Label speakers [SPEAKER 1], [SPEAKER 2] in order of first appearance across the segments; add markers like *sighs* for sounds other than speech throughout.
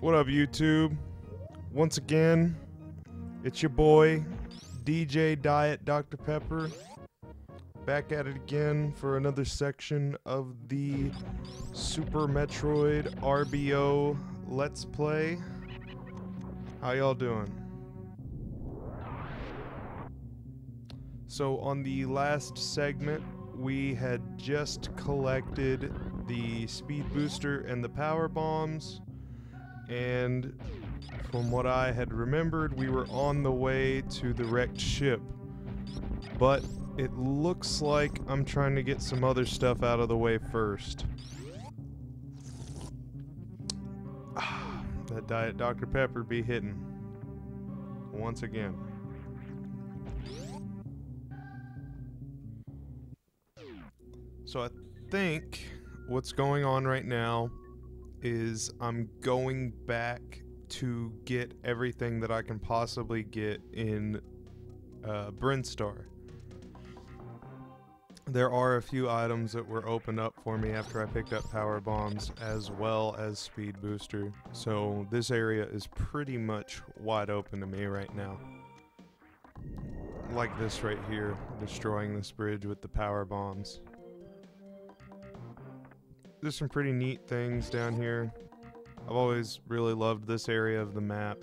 [SPEAKER 1] What up, YouTube? Once again, it's your boy, DJ Diet Dr. Pepper, back at it again for another section of the Super Metroid RBO Let's Play. How y'all doing? So, on the last segment, we had just collected the speed booster and the power bombs. And from what I had remembered, we were on the way to the wrecked ship. But it looks like I'm trying to get some other stuff out of the way first. *sighs* that Diet Dr. Pepper be hitting. Once again. So I think what's going on right now is I'm going back to get everything that I can possibly get in uh, Brinstar. There are a few items that were opened up for me after I picked up power bombs as well as speed booster. So this area is pretty much wide open to me right now. Like this right here, destroying this bridge with the power bombs there's some pretty neat things down here. I've always really loved this area of the map.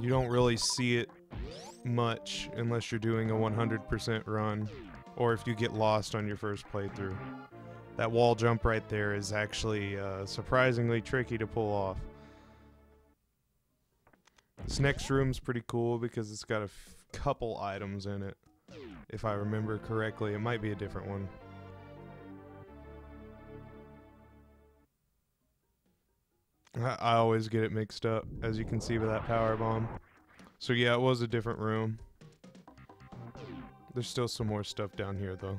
[SPEAKER 1] You don't really see it much unless you're doing a 100% run or if you get lost on your first playthrough. That wall jump right there is actually uh, surprisingly tricky to pull off. This next room's pretty cool because it's got a couple items in it. If I remember correctly, it might be a different one. I always get it mixed up, as you can see with that power bomb. So yeah, it was a different room. There's still some more stuff down here, though.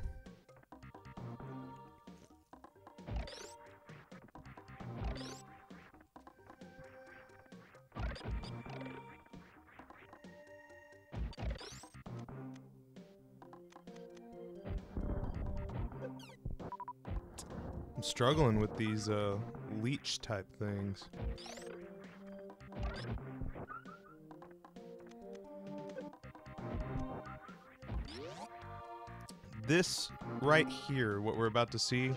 [SPEAKER 1] I'm struggling with these uh, leech type things. This right here, what we're about to see,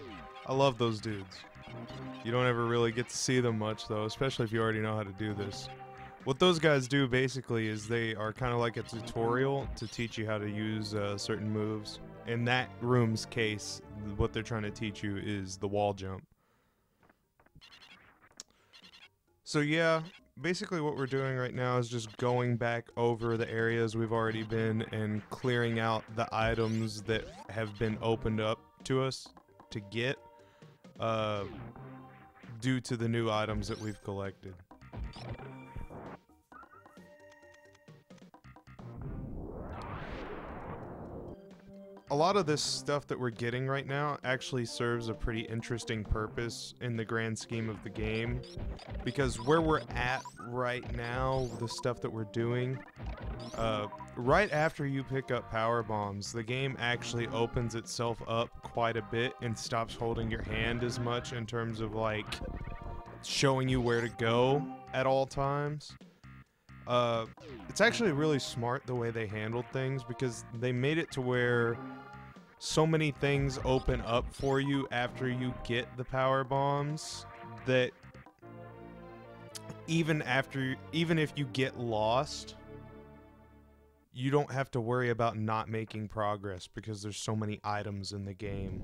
[SPEAKER 1] I love those dudes. You don't ever really get to see them much though, especially if you already know how to do this. What those guys do basically is they are kind of like a tutorial to teach you how to use uh, certain moves in that room's case, what they're trying to teach you is the wall jump. So yeah, basically what we're doing right now is just going back over the areas we've already been and clearing out the items that have been opened up to us to get uh, due to the new items that we've collected. A lot of this stuff that we're getting right now actually serves a pretty interesting purpose in the grand scheme of the game. Because where we're at right now, the stuff that we're doing, uh, right after you pick up power bombs, the game actually opens itself up quite a bit and stops holding your hand as much in terms of like showing you where to go at all times. Uh, it's actually really smart the way they handled things because they made it to where so many things open up for you after you get the power bombs that even after even if you get lost you don't have to worry about not making progress because there's so many items in the game.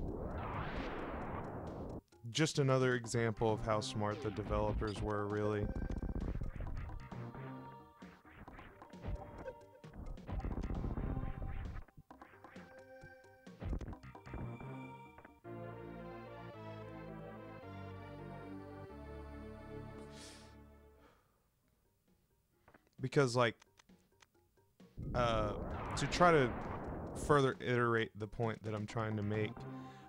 [SPEAKER 1] Just another example of how smart the developers were really because like uh, to try to further iterate the point that I'm trying to make,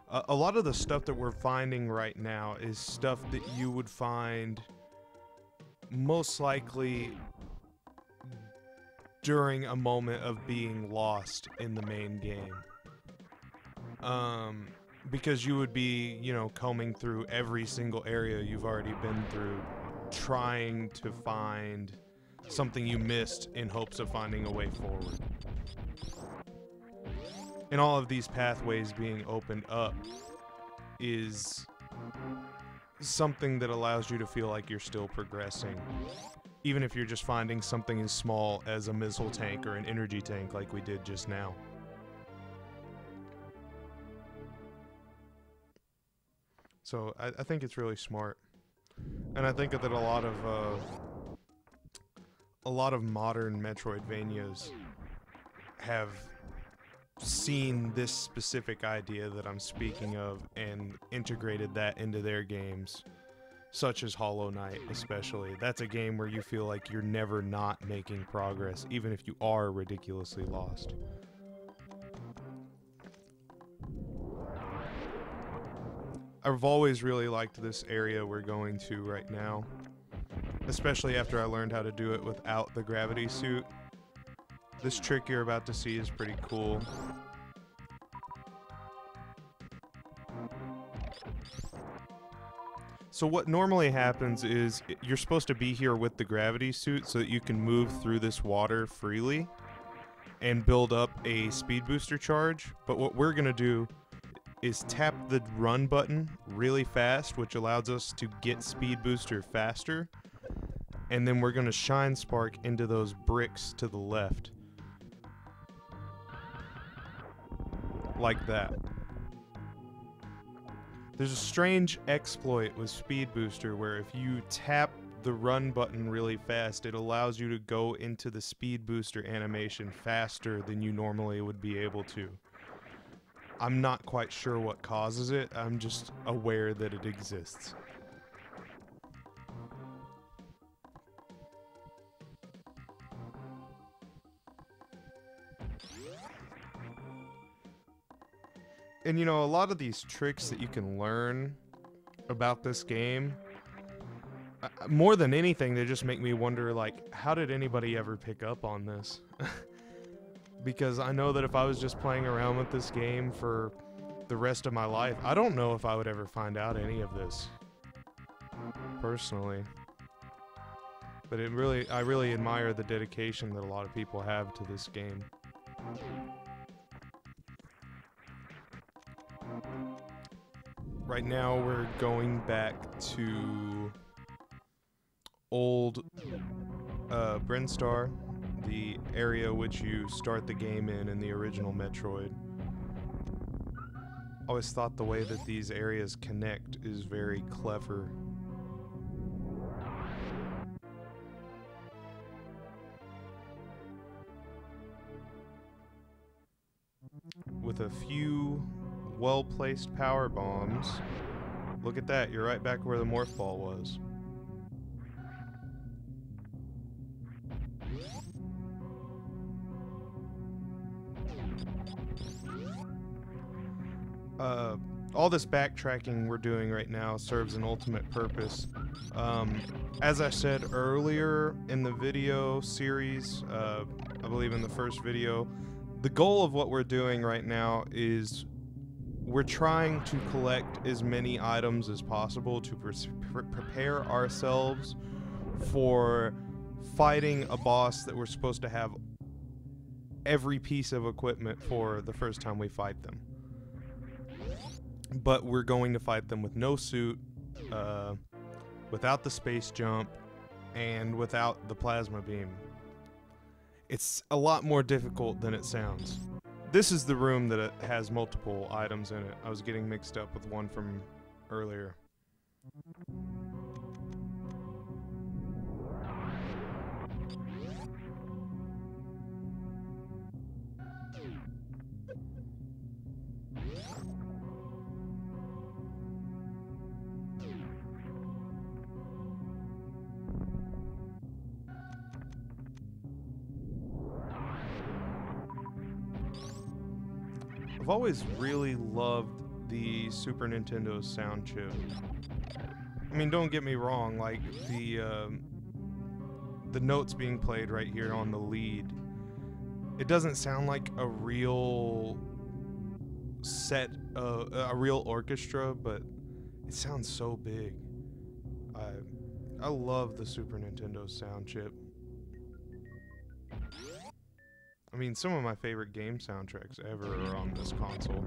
[SPEAKER 1] uh, a lot of the stuff that we're finding right now is stuff that you would find most likely during a moment of being lost in the main game. Um, because you would be, you know, combing through every single area you've already been through trying to find something you missed in hopes of finding a way forward. And all of these pathways being opened up is something that allows you to feel like you're still progressing. Even if you're just finding something as small as a missile tank or an energy tank like we did just now. So I, I think it's really smart. And I think that a lot of uh, a lot of modern Metroidvanias have seen this specific idea that I'm speaking of and integrated that into their games, such as Hollow Knight, especially. That's a game where you feel like you're never not making progress, even if you are ridiculously lost. I've always really liked this area we're going to right now, especially after I learned how to do it without the gravity suit. This trick you're about to see is pretty cool. So what normally happens is you're supposed to be here with the gravity suit so that you can move through this water freely and build up a speed booster charge. But what we're going to do is tap the run button really fast, which allows us to get speed booster faster. And then we're going to shine spark into those bricks to the left. Like that. There's a strange exploit with Speed Booster where if you tap the run button really fast, it allows you to go into the Speed Booster animation faster than you normally would be able to. I'm not quite sure what causes it. I'm just aware that it exists. And you know, a lot of these tricks that you can learn about this game, uh, more than anything, they just make me wonder like, how did anybody ever pick up on this? *laughs* because I know that if I was just playing around with this game for the rest of my life, I don't know if I would ever find out any of this. Personally. But it really I really admire the dedication that a lot of people have to this game. Right now we're going back to old uh, Brinstar, the area which you start the game in in the original Metroid. Always thought the way that these areas connect is very clever. With a few well-placed power bombs. Look at that, you're right back where the morph ball was. uh, all this backtracking we're doing right now serves an ultimate purpose. Um, as I said earlier in the video series, uh, I believe in the first video, the goal of what we're doing right now is we're trying to collect as many items as possible to pre prepare ourselves for fighting a boss that we're supposed to have every piece of equipment for the first time we fight them but we're going to fight them with no suit, uh, without the space jump, and without the plasma beam. It's a lot more difficult than it sounds. This is the room that uh, has multiple items in it. I was getting mixed up with one from earlier. Always really loved the Super Nintendo sound chip. I mean, don't get me wrong, like the um, the notes being played right here on the lead, it doesn't sound like a real set, uh, a real orchestra, but it sounds so big. I I love the Super Nintendo sound chip. I mean, some of my favorite game soundtracks ever are on this console.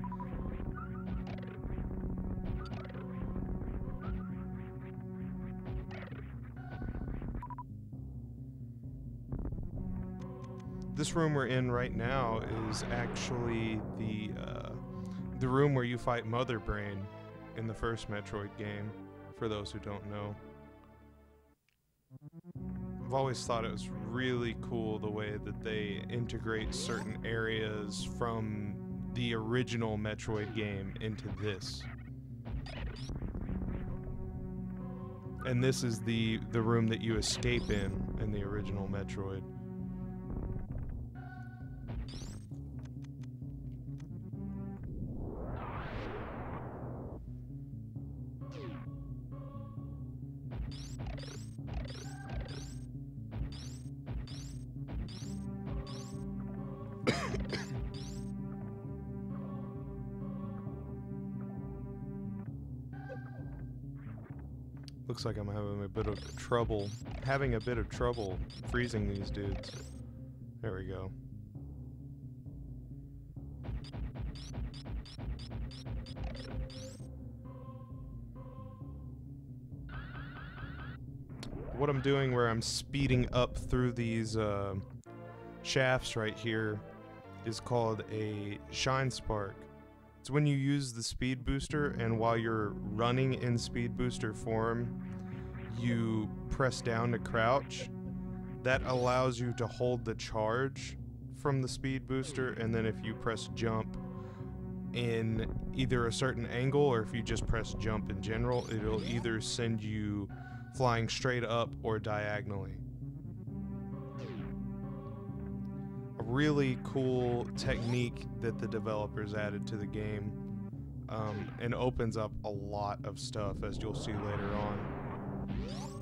[SPEAKER 1] This room we're in right now is actually the uh, the room where you fight Mother Brain in the first Metroid game. For those who don't know. I've always thought it was really cool the way that they integrate certain areas from the original Metroid game into this. And this is the the room that you escape in in the original Metroid. Trouble, having a bit of trouble freezing these dudes. There we go. What I'm doing where I'm speeding up through these uh, shafts right here is called a shine spark. It's when you use the speed booster and while you're running in speed booster form, you press down to crouch. That allows you to hold the charge from the speed booster and then if you press jump in either a certain angle or if you just press jump in general, it'll either send you flying straight up or diagonally. A really cool technique that the developers added to the game um, and opens up a lot of stuff as you'll see later on. Yeah.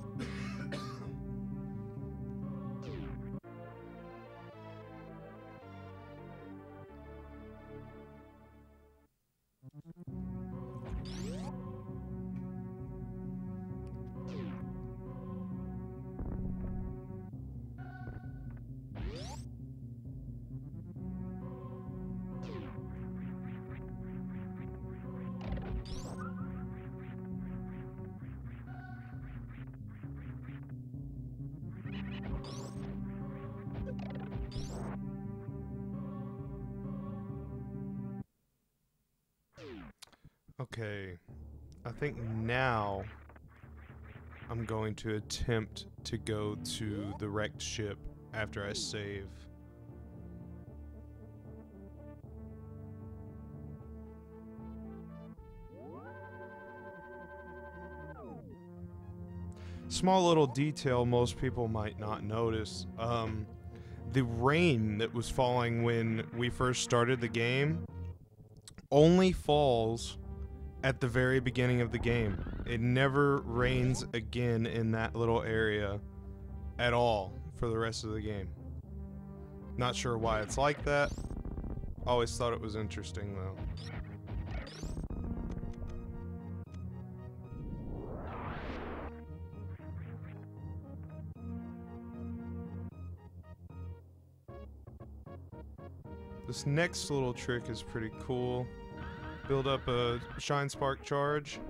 [SPEAKER 1] To attempt to go to the wrecked ship after I save. Small little detail most people might not notice. Um, the rain that was falling when we first started the game only falls at the very beginning of the game. It never rains again in that little area at all for the rest of the game. Not sure why it's like that. Always thought it was interesting though. This next little trick is pretty cool build up a Shine Spark charge,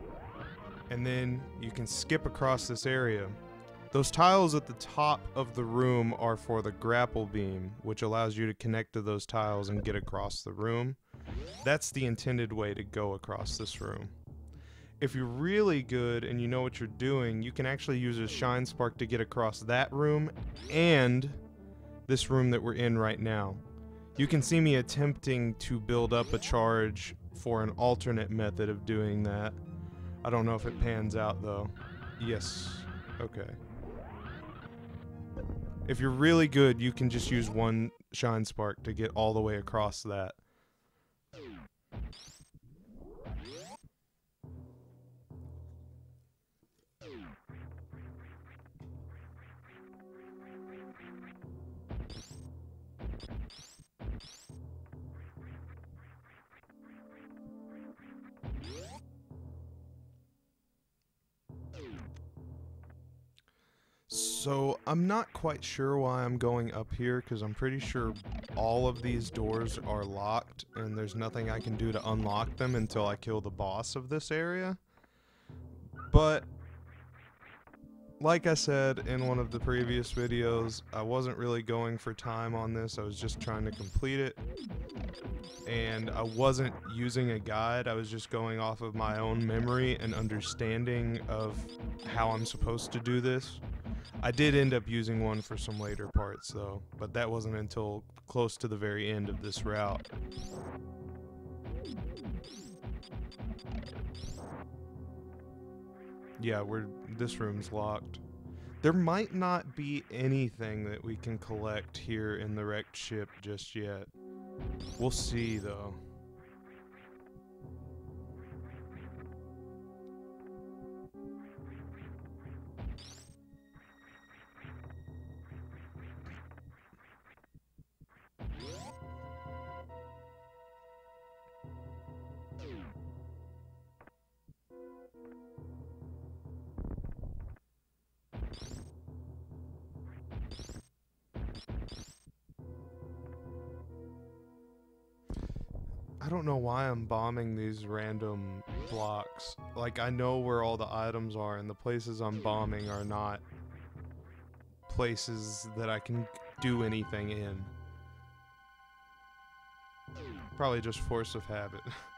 [SPEAKER 1] and then you can skip across this area. Those tiles at the top of the room are for the grapple beam, which allows you to connect to those tiles and get across the room. That's the intended way to go across this room. If you're really good and you know what you're doing, you can actually use a Shine Spark to get across that room and this room that we're in right now. You can see me attempting to build up a charge for an alternate method of doing that. I don't know if it pans out though. Yes. Okay. If you're really good, you can just use one shine spark to get all the way across that. I'm not quite sure why I'm going up here because I'm pretty sure all of these doors are locked and there's nothing I can do to unlock them until I kill the boss of this area. But like I said in one of the previous videos, I wasn't really going for time on this. I was just trying to complete it. And I wasn't using a guide. I was just going off of my own memory and understanding of how I'm supposed to do this. I did end up using one for some later parts though, but that wasn't until close to the very end of this route. Yeah, we're this room's locked. There might not be anything that we can collect here in the wrecked ship just yet. We'll see though. Don't know why I'm bombing these random blocks. Like, I know where all the items are, and the places I'm bombing are not places that I can do anything in. Probably just force of habit. *laughs*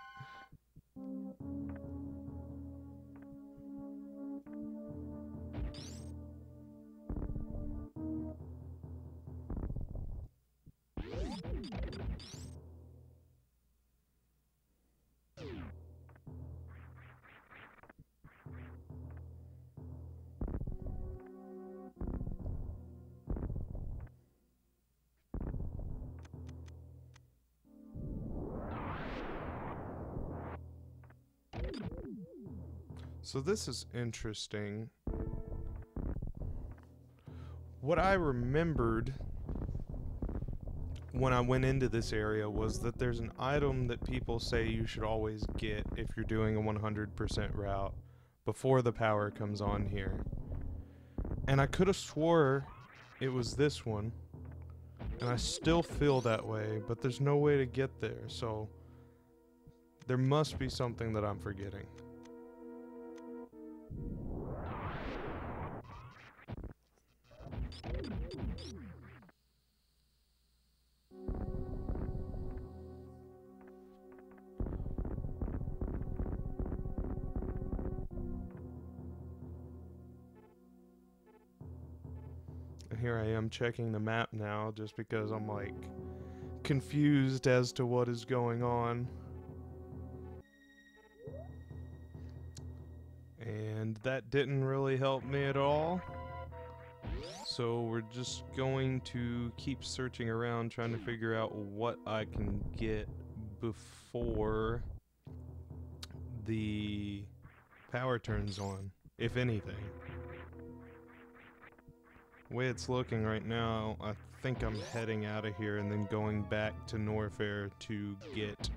[SPEAKER 1] So this is interesting. What I remembered when I went into this area was that there's an item that people say you should always get if you're doing a 100% route before the power comes on here. And I could have swore it was this one. And I still feel that way, but there's no way to get there, so there must be something that I'm forgetting. Here I am checking the map now just because I'm like confused as to what is going on. And that didn't really help me at all. So we're just going to keep searching around trying to figure out what I can get before the power turns on, if anything way it's looking right now, I think I'm heading out of here and then going back to Norfair to get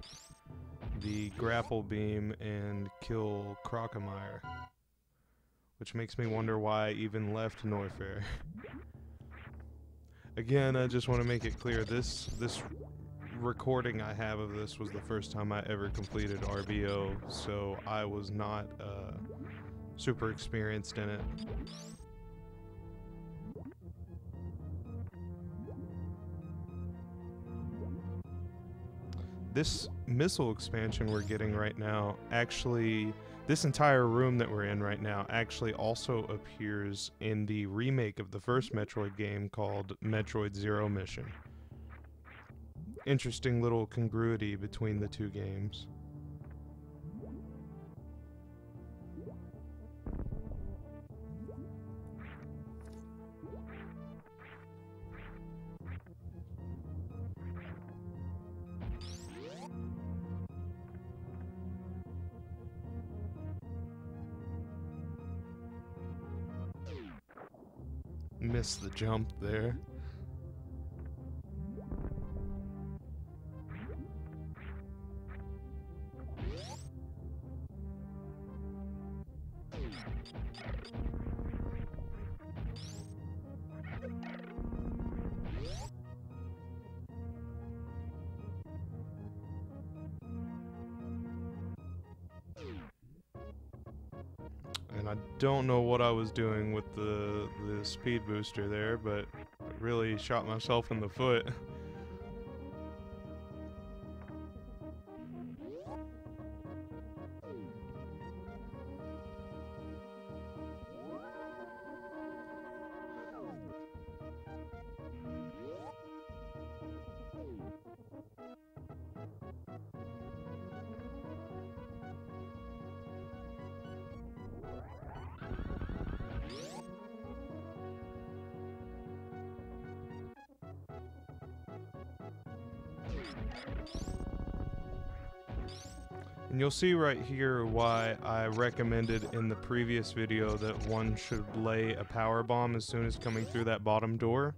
[SPEAKER 1] the grapple beam and kill Crocomire. Which makes me wonder why I even left Norfair. *laughs* Again, I just want to make it clear, this this recording I have of this was the first time I ever completed RBO, so I was not uh, super experienced in it. This missile expansion we're getting right now actually this entire room that we're in right now actually also appears in the remake of the first Metroid game called Metroid Zero Mission. Interesting little congruity between the two games. Missed the jump there. Don't know what I was doing with the, the speed booster there, but really shot myself in the foot. *laughs* you'll see right here why I recommended in the previous video that one should lay a power bomb as soon as coming through that bottom door.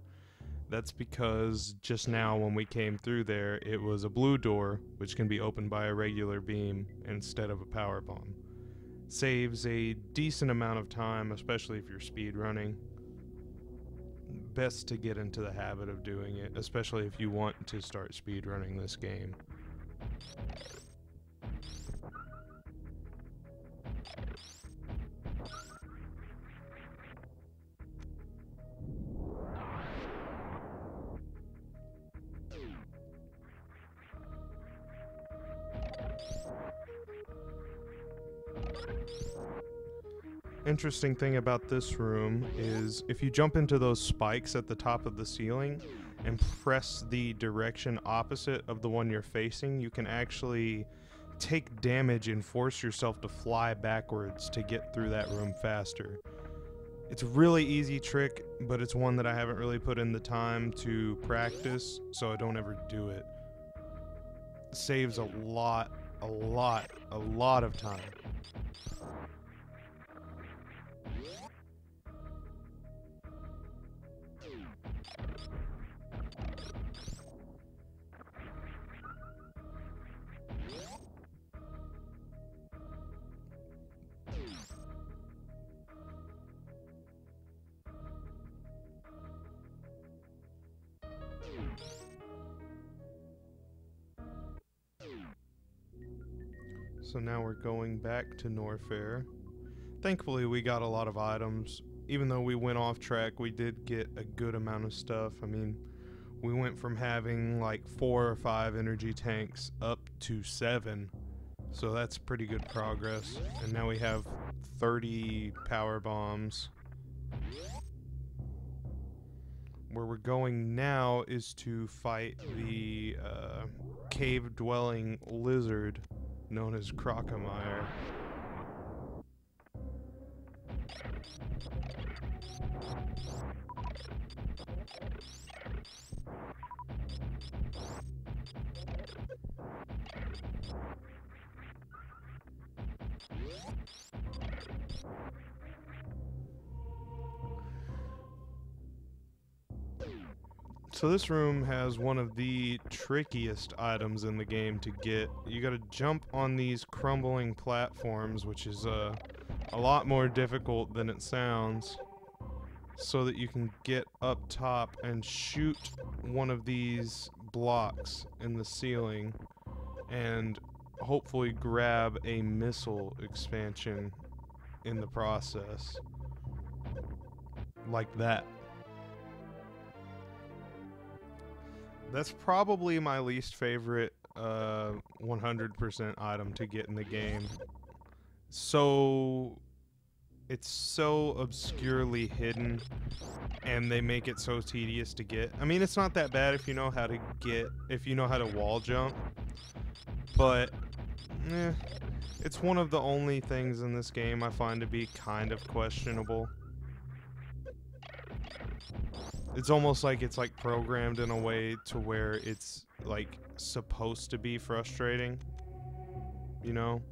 [SPEAKER 1] That's because just now when we came through there, it was a blue door, which can be opened by a regular beam instead of a power bomb. Saves a decent amount of time, especially if you're speed running. Best to get into the habit of doing it, especially if you want to start speed running this game. Interesting thing about this room is if you jump into those spikes at the top of the ceiling and press the direction opposite of the one you're facing, you can actually take damage and force yourself to fly backwards to get through that room faster. It's a really easy trick, but it's one that I haven't really put in the time to practice, so I don't ever do it. Saves a lot, a lot, a lot of time. So now we're going back to Norfair. Thankfully, we got a lot of items. Even though we went off track, we did get a good amount of stuff. I mean, we went from having like four or five energy tanks up to seven. So that's pretty good progress. And now we have 30 power bombs. Where we're going now is to fight the uh, cave dwelling lizard known as Crocomire. So this room has one of the trickiest items in the game to get. You gotta jump on these crumbling platforms, which is uh, a lot more difficult than it sounds, so that you can get up top and shoot one of these blocks in the ceiling and hopefully grab a missile expansion in the process. Like that. That's probably my least favorite uh 100% item to get in the game. So it's so obscurely hidden and they make it so tedious to get. I mean, it's not that bad if you know how to get if you know how to wall jump. But eh, it's one of the only things in this game I find to be kind of questionable. It's almost like it's like programmed in a way to where it's like supposed to be frustrating. You know?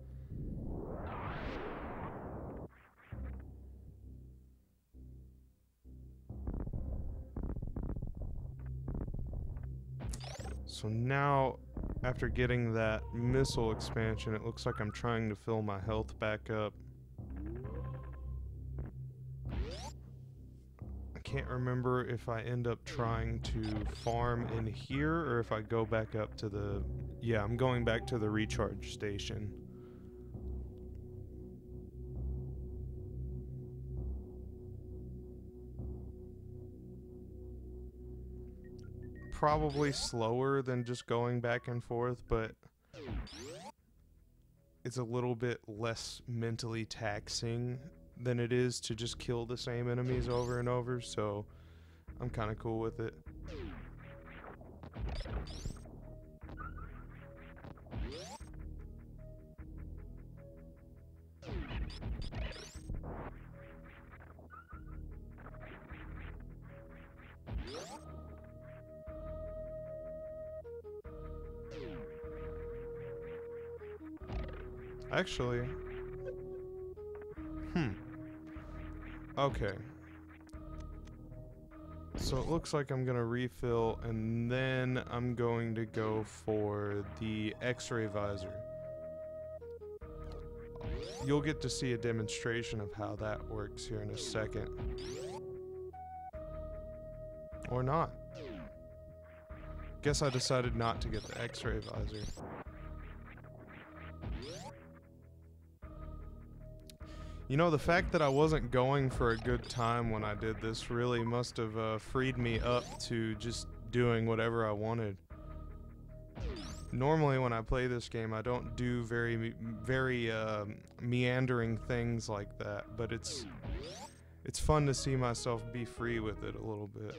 [SPEAKER 1] So now, after getting that missile expansion, it looks like I'm trying to fill my health back up. can't remember if I end up trying to farm in here or if I go back up to the... Yeah, I'm going back to the recharge station. Probably slower than just going back and forth, but it's a little bit less mentally taxing than it is to just kill the same enemies over and over, so I'm kind of cool with it. Actually, Okay. So it looks like I'm gonna refill and then I'm going to go for the x-ray visor. You'll get to see a demonstration of how that works here in a second. Or not. Guess I decided not to get the x-ray visor. You know, the fact that I wasn't going for a good time when I did this really must have uh, freed me up to just doing whatever I wanted. Normally when I play this game, I don't do very, very uh, meandering things like that, but it's, it's fun to see myself be free with it a little bit.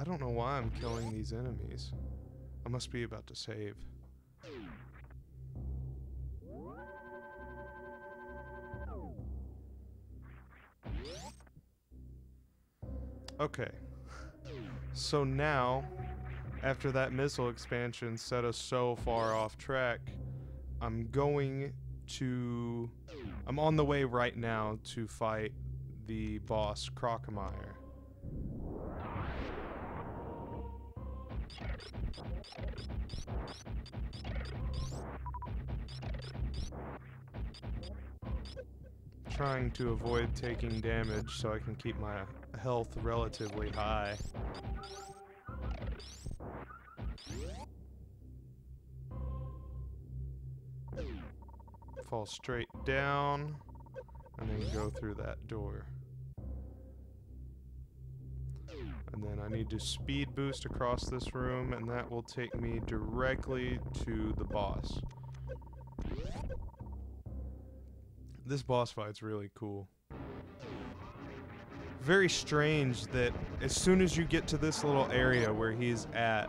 [SPEAKER 1] I don't know why I'm killing these enemies. I must be about to save. Okay. So now, after that missile expansion set us so far off track, I'm going to... I'm on the way right now to fight the boss, Crocomire. Trying to avoid taking damage so I can keep my health relatively high. Fall straight down and then go through that door. And then I need to speed boost across this room, and that will take me directly to the boss. This boss fight's really cool. Very strange that as soon as you get to this little area where he's at,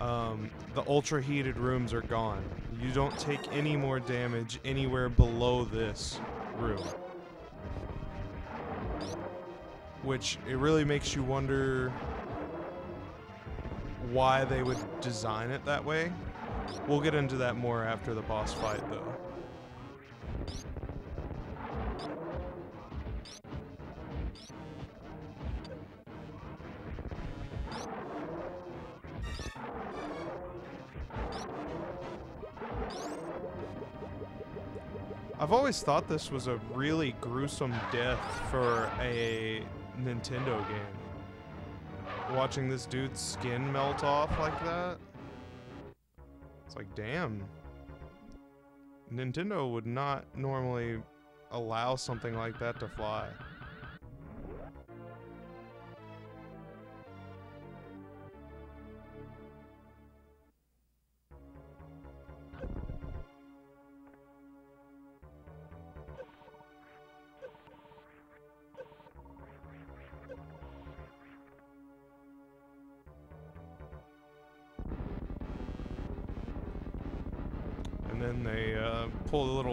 [SPEAKER 1] um, the ultra heated rooms are gone. You don't take any more damage anywhere below this room which it really makes you wonder why they would design it that way. We'll get into that more after the boss fight, though. I've always thought this was a really gruesome death for a Nintendo game. Watching this dude's skin melt off like that. It's like, damn. Nintendo would not normally allow something like that to fly.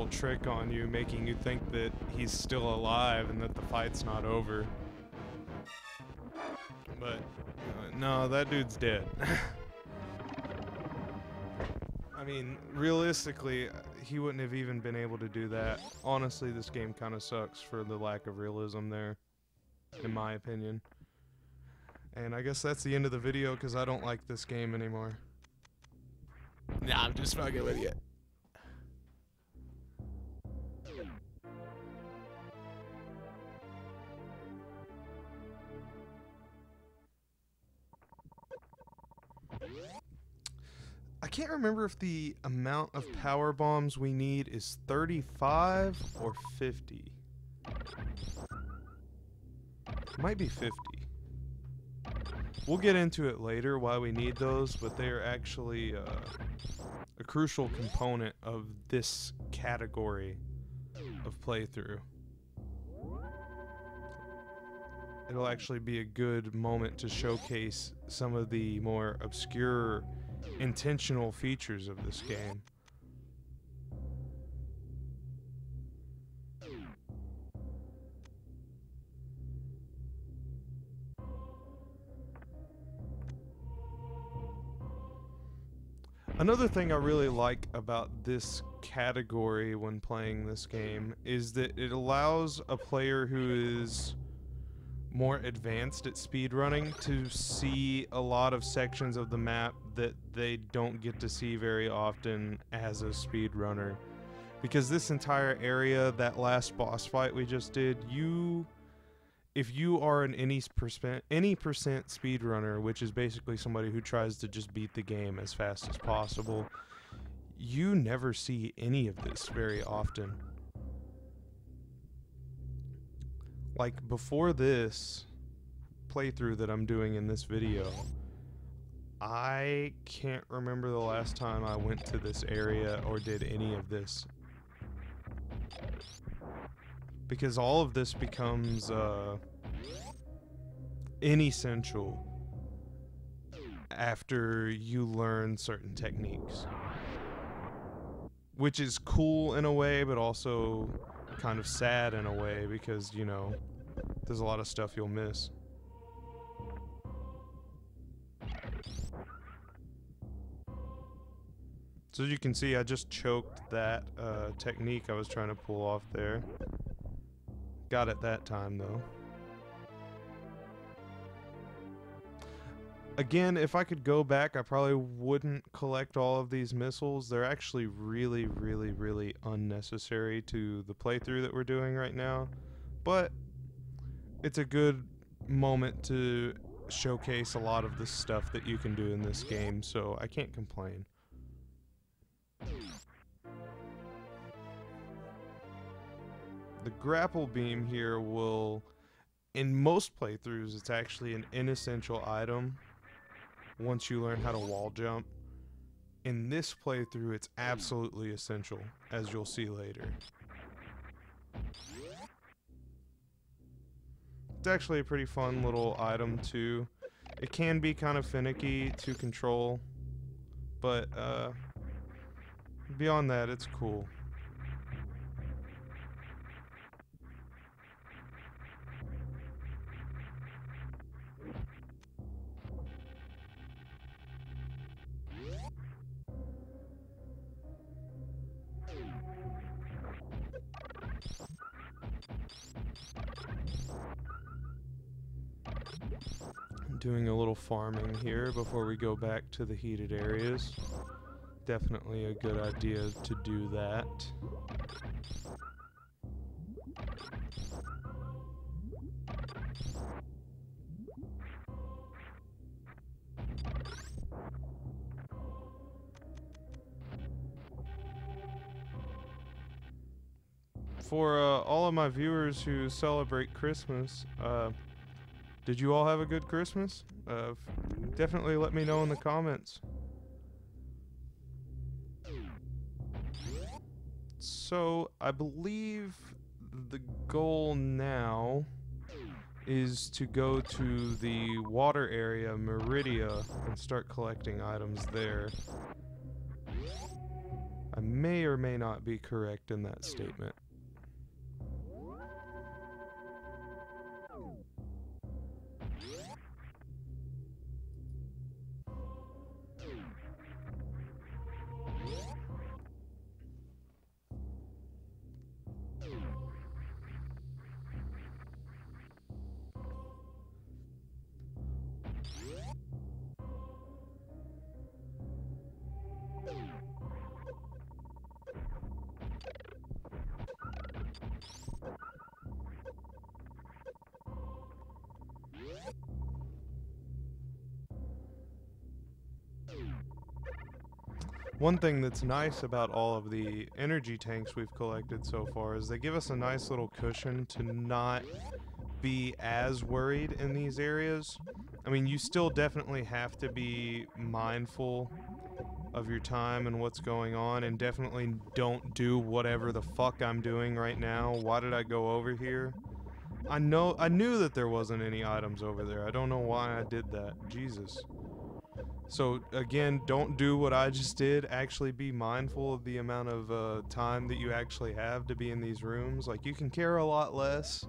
[SPEAKER 1] Trick on you, making you think that he's still alive and that the fight's not over. But, uh, no, that dude's dead. *laughs* I mean, realistically, he wouldn't have even been able to do that. Honestly, this game kind of sucks for the lack of realism there, in my opinion. And I guess that's the end of the video because I don't like this game anymore.
[SPEAKER 2] Nah, I'm just fucking with you.
[SPEAKER 1] Can't remember if the amount of power bombs we need is 35 or 50. Might be 50. We'll get into it later why we need those, but they are actually uh, a crucial component of this category of playthrough. It'll actually be a good moment to showcase some of the more obscure intentional features of this game. Another thing I really like about this category when playing this game is that it allows a player who is more advanced at speedrunning to see a lot of sections of the map that they don't get to see very often as a speedrunner. Because this entire area, that last boss fight we just did, you if you are an any percent any percent speedrunner, which is basically somebody who tries to just beat the game as fast as possible, you never see any of this very often. Like before this playthrough that I'm doing in this video, I can't remember the last time I went to this area or did any of this because all of this becomes uh, inessential after you learn certain techniques. Which is cool in a way, but also kind of sad in a way because, you know, there's a lot of stuff you'll miss. So as you can see, I just choked that uh, technique I was trying to pull off there. Got it that time, though. Again, if I could go back, I probably wouldn't collect all of these missiles. They're actually really, really, really unnecessary to the playthrough that we're doing right now. But it's a good moment to showcase a lot of the stuff that you can do in this game, so I can't complain. the grapple beam here will in most playthroughs it's actually an inessential item once you learn how to wall jump. In this playthrough it's absolutely essential as you'll see later. It's actually a pretty fun little item too. It can be kind of finicky to control but uh, beyond that it's cool doing a little farming here before we go back to the heated areas. Definitely a good idea to do that. For uh, all of my viewers who celebrate Christmas, uh, did you all have a good Christmas? Uh, definitely let me know in the comments. So, I believe the goal now is to go to the water area, Maridia, and start collecting items there. I may or may not be correct in that statement. One thing that's nice about all of the energy tanks we've collected so far is they give us a nice little cushion to not be as worried in these areas. I mean, you still definitely have to be mindful of your time and what's going on, and definitely don't do whatever the fuck I'm doing right now. Why did I go over here? I know I knew that there wasn't any items over there. I don't know why I did that. Jesus. So again, don't do what I just did. Actually be mindful of the amount of uh, time that you actually have to be in these rooms. Like you can care a lot less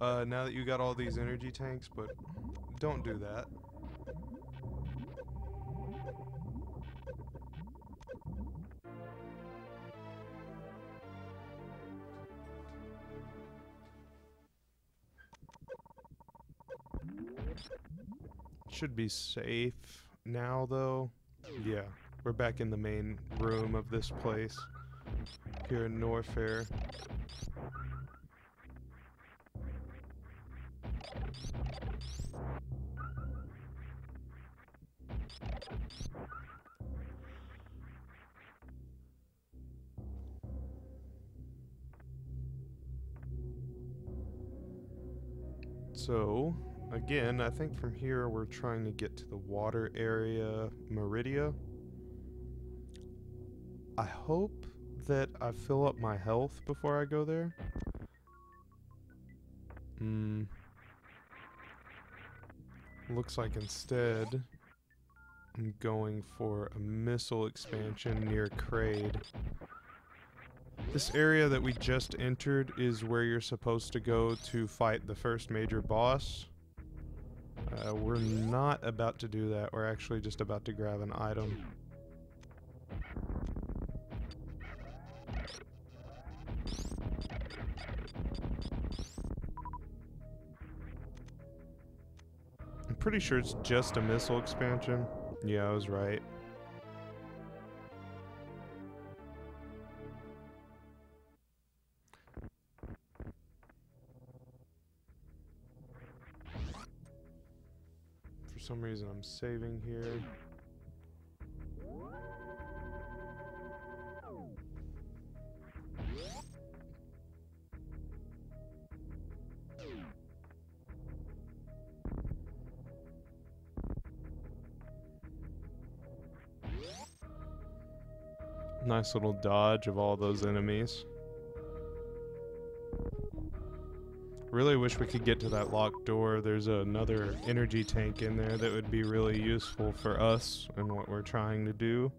[SPEAKER 1] uh, now that you got all these energy tanks, but don't do that. Should be safe now, though. Yeah, we're back in the main room of this place here in Norfair. So, again, I think from here we're trying to get to the water area, Maridia. I hope that I fill up my health before I go there. Hmm. Looks like instead I'm going for a missile expansion near Kraid. This area that we just entered is where you're supposed to go to fight the first major boss. Uh, we're not about to do that. We're actually just about to grab an item. I'm pretty sure it's just a missile expansion. Yeah, I was right. Some reason I'm saving here. Nice little dodge of all those enemies. Really wish we could get to that locked door. There's another energy tank in there that would be really useful for us and what we're trying to do.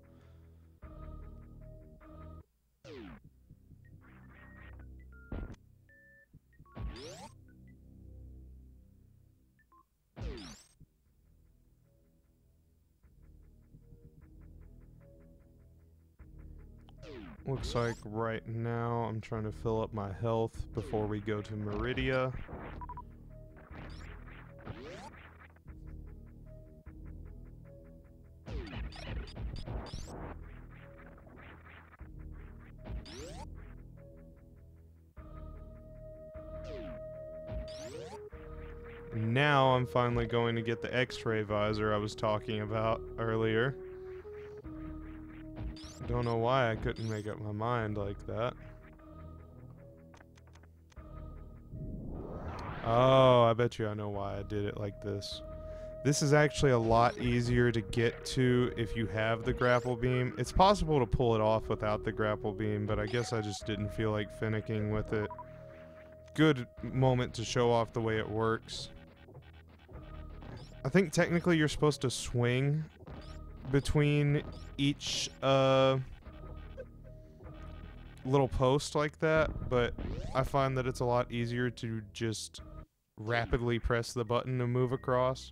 [SPEAKER 1] Looks like right now I'm trying to fill up my health before we go to Maridia. Now I'm finally going to get the x-ray visor I was talking about earlier. Don't know why I couldn't make up my mind like that. Oh, I bet you I know why I did it like this. This is actually a lot easier to get to if you have the grapple beam. It's possible to pull it off without the grapple beam, but I guess I just didn't feel like finicking with it. Good moment to show off the way it works. I think technically you're supposed to swing between each uh, little post like that, but I find that it's a lot easier to just rapidly press the button to move across.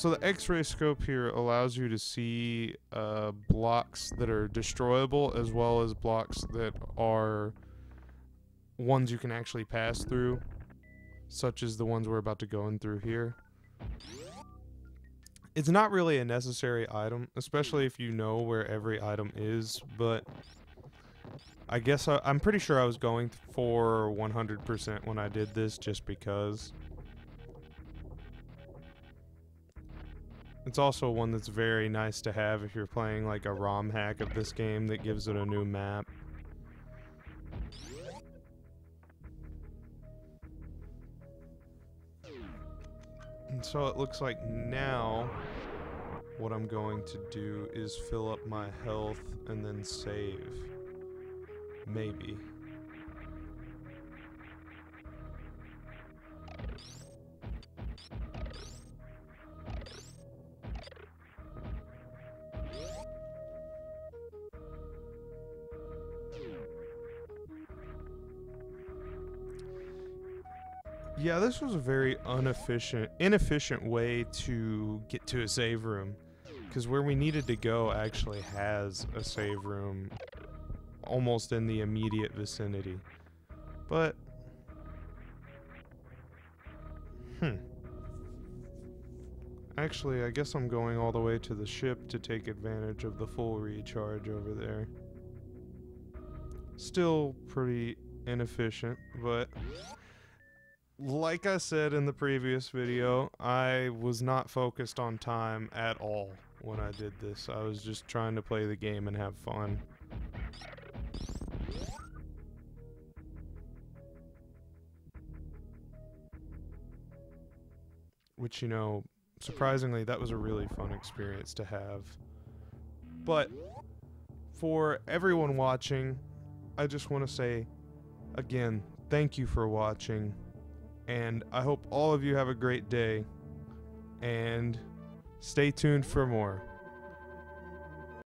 [SPEAKER 1] So the X-ray scope here allows you to see uh, blocks that are destroyable as well as blocks that are ones you can actually pass through, such as the ones we're about to go in through here. It's not really a necessary item, especially if you know where every item is, but I guess I, I'm pretty sure I was going for 100% when I did this just because. It's also one that's very nice to have if you're playing like a ROM hack of this game that gives it a new map. And so it looks like now what I'm going to do is fill up my health and then save. Maybe. Yeah, this was a very inefficient, inefficient way to get to a save room, because where we needed to go actually has a save room, almost in the immediate vicinity. But, hmm. Actually, I guess I'm going all the way to the ship to take advantage of the full recharge over there. Still pretty inefficient, but like I said in the previous video, I was not focused on time at all when I did this. I was just trying to play the game and have fun. Which, you know, surprisingly, that was a really fun experience to have. But for everyone watching, I just want to say again, thank you for watching. And I hope all of you have a great day. And stay tuned for more.